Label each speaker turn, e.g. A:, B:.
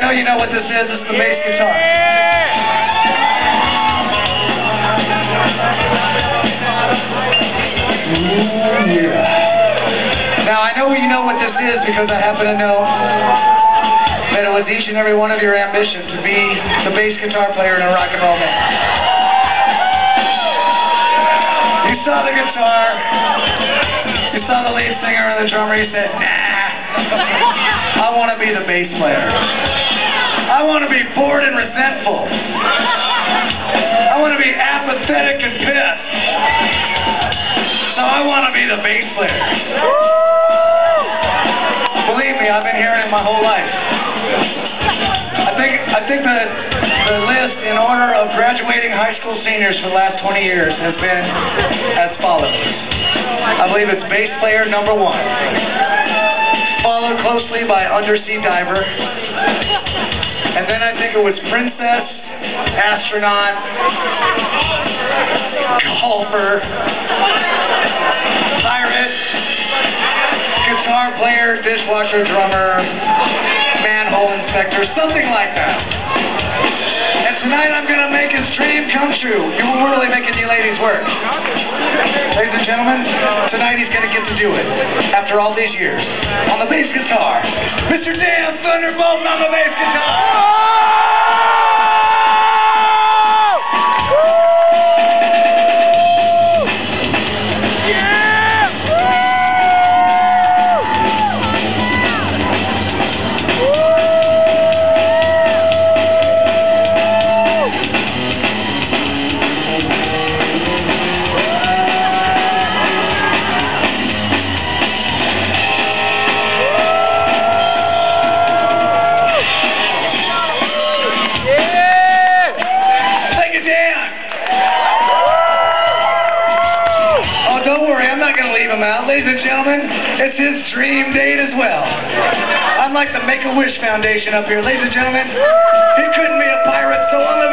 A: know you know what this is. Is the bass guitar. Ooh, yeah. Now, I know you know what this is because I happen to know that it was each and every one of your ambitions to be the bass guitar player in a rock and roll band. You saw the guitar, you saw the lead singer and the drummer, you said, nah, I want to be the bass player. I want to be bored and resentful. I want to be apathetic and pissed. So I want to be the bass player. Believe me, I've been hearing it my whole life. I think I think the the list in order of graduating high school seniors for the last 20 years has been as follows. I believe it's bass player number one, followed closely by undersea diver, and then I think it was princess, astronaut, golfer, pirate, guitar player, dishwasher, drummer, manhole inspector, something like that. Tonight I'm going to make his dream come true. You were really making you ladies work. Ladies and gentlemen, tonight he's going to get to do it after all these years. On the bass guitar, Mr. Dan Thunderbolt on the bass guitar. Dream date as well. I'm like the Make-A-Wish Foundation up here. Ladies and gentlemen, he couldn't be a pirate, so on the